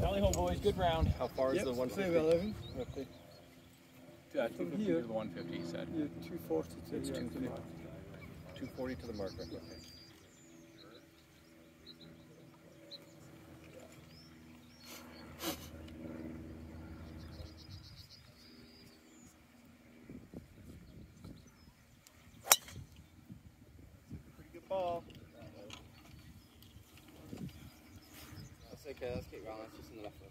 Tally ho, boys. Good round. How far Yep, is the one say fifty? 11. Roughly? Uh, From 250 here. to the 150, he said. Yeah, 240 to It's yeah, 250. Two forty to the marker. Okay. Pretty good ball. Okay, let's keep going. That's just in the left foot.